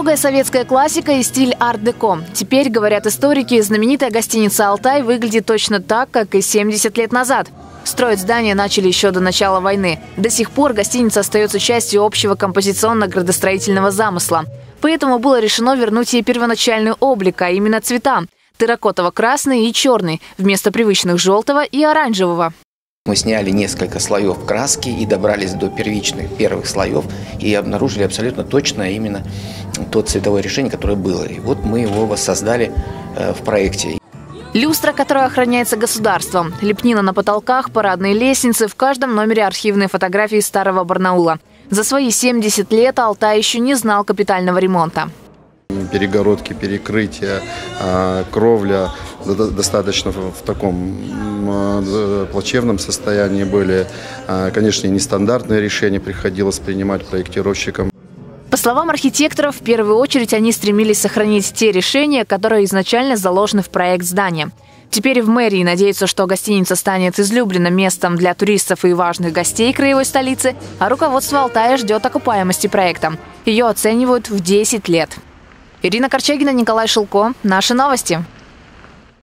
Строгая советская классика и стиль арт-деко. Теперь, говорят историки, знаменитая гостиница «Алтай» выглядит точно так, как и 70 лет назад. Строить здание начали еще до начала войны. До сих пор гостиница остается частью общего композиционно-градостроительного замысла. Поэтому было решено вернуть ей первоначальный облик, а именно цвета – терракотово-красный и черный, вместо привычных желтого и оранжевого. Мы сняли несколько слоев краски и добрались до первичных первых слоев и обнаружили абсолютно точно именно то цветовое решение, которое было. И вот мы его воссоздали э, в проекте. Люстра, которая охраняется государством. Лепнина на потолках, парадные лестницы, в каждом номере архивные фотографии старого Барнаула. За свои 70 лет Алтай еще не знал капитального ремонта. Перегородки, перекрытия, а, кровля достаточно в таком а, плачевном состоянии были. А, конечно, нестандартные решения приходилось принимать проектировщикам. По словам архитекторов, в первую очередь они стремились сохранить те решения, которые изначально заложены в проект здания. Теперь в мэрии надеются, что гостиница станет излюбленным местом для туристов и важных гостей краевой столицы, а руководство Алтая ждет окупаемости проекта. Ее оценивают в 10 лет. Ирина Корчагина, Николай Шилко. Наши новости.